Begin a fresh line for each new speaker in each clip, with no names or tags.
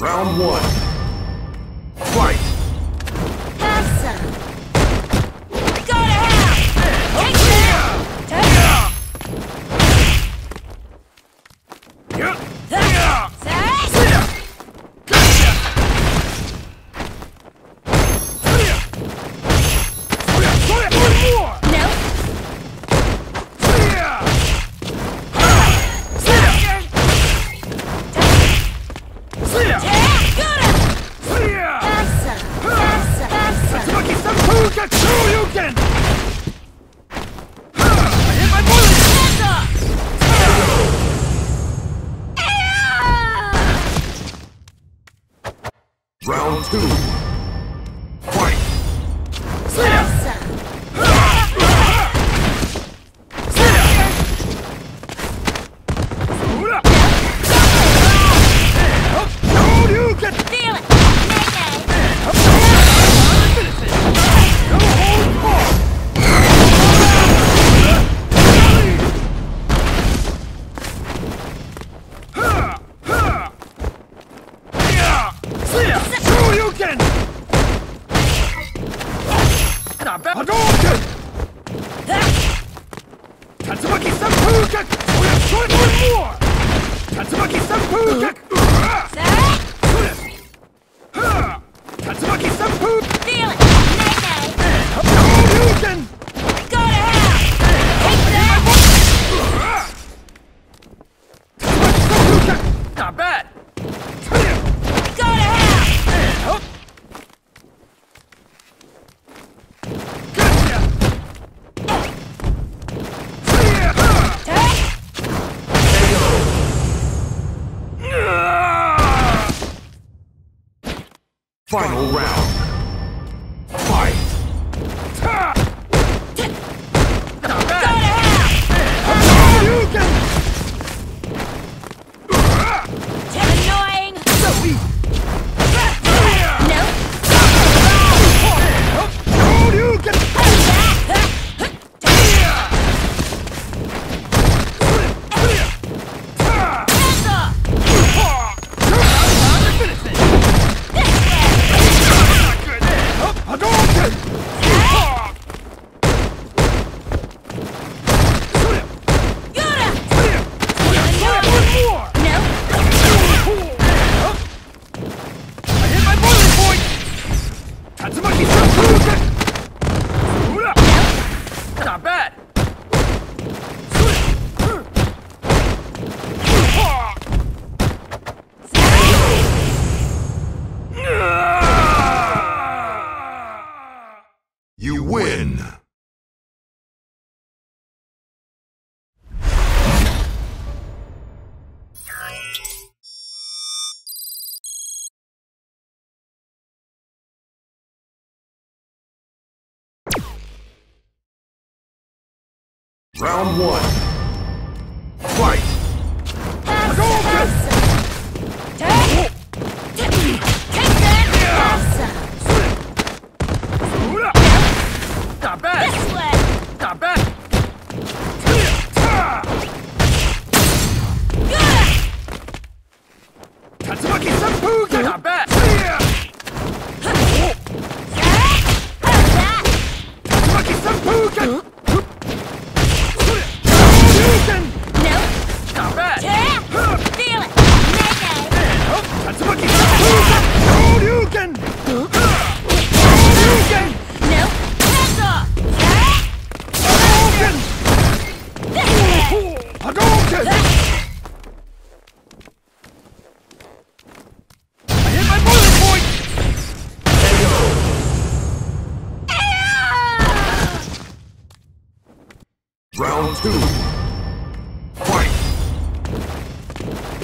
Round one. two!
Yeah! Ken!
Hadouken! Tatsumaki Senpukyaku! We have short one more! Tatsumaki
Senpukyaku!
Final round. Round one.
broken! I hit my boiling point!
Round two. Fight!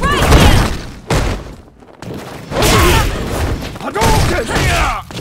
Right!
Hadouken! Yeah!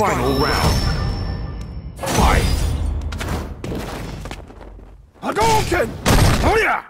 Final round. Fight!
Hadouken! Oh, yeah!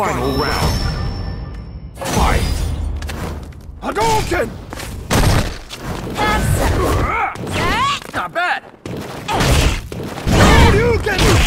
Final round. Fight!
Hadouken! Not bad!
Eh.
Hadouken!